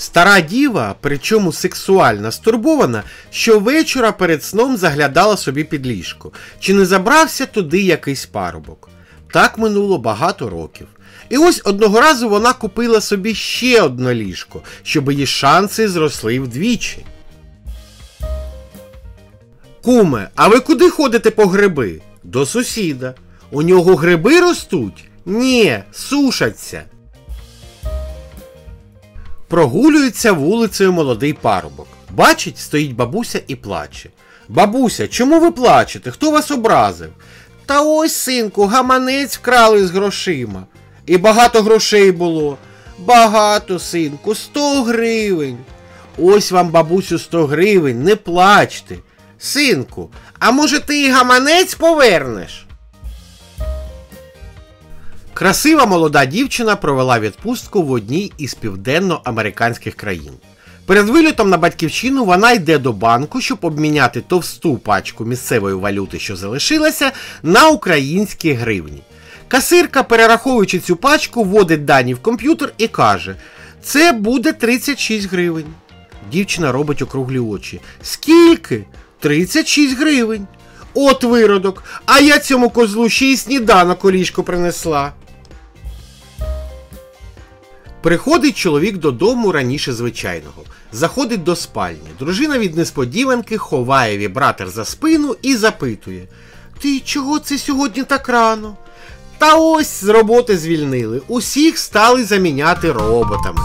Стара діва, причому сексуально стурбована, щовечора перед сном заглядала собі під ліжко, чи не забрався туди якийсь парубок. Так минуло багато років. І ось одного разу вона купила собі ще одне ліжко, щоб її шанси зросли вдвічі. Куме, а ви куди ходите по гриби? До сусіда. У нього гриби ростуть? Ні, сушаться. Прогулюється вулицею молодий парубок. Бачить, стоїть бабуся і плаче. Бабуся, чому ви плачете? Хто вас образив? Та ось, синку, гаманець вкрали з грошима. І багато грошей було. Багато, синку, 100 гривень. Ось вам, бабусю, 100 гривень, не плачте. Синку, а може ти і гаманець повернеш? Красива молода дівчина провела відпустку в одній із південноамериканських країн. Перед вилітом на батьківщину вона йде до банку, щоб обміняти товсту пачку місцевої валюти, що залишилася, на українські гривні. Касирка, перераховуючи цю пачку, вводить дані в комп'ютер і каже: Це буде 36 гривень. Дівчина робить округлі очі. Скільки? 36 гривень. От виродок, а я цьому козлу ще й сніданок у ліжко принесла. Приходить чоловік додому раніше звичайного, заходить до спальні. Дружина від несподіванки ховає вібратор за спину і запитує: Ти чого це сьогодні так рано? Та ось з роботи звільнили. Усіх стали заміняти роботами.